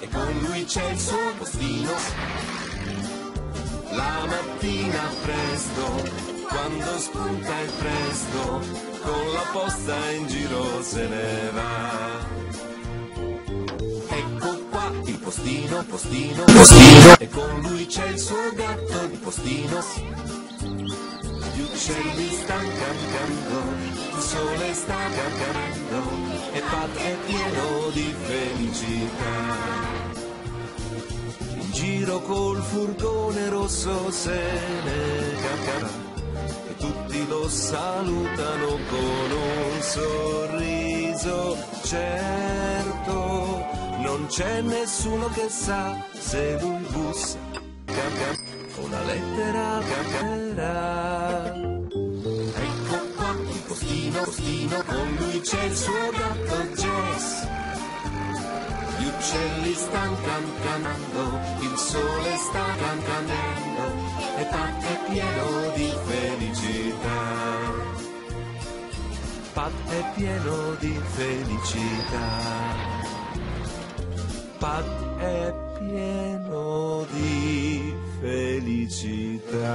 e con lui c'è il suo postino. La mattina presto, quando spunta il presto, con la posta in giro se ne va. Ecco qua il postino, postino, postino, e con lui c'è il suo gatto, il postino. Gli uccelli stanno cantando, il sole sta cantando e Pat è pieno di felicità. Giro col furgone rosso se ne cacca e tutti lo salutano con un sorriso. Certo, non c'è nessuno che sa se lui bussa cacca una lettera caccherà. Ecco qua il postino, postino, con lui c'è il suo gatto Jess. Uccelli stanno cantando, il sole sta cantando e Pat è pieno di felicità. Pat è pieno di felicità. Pat è pieno di felicità.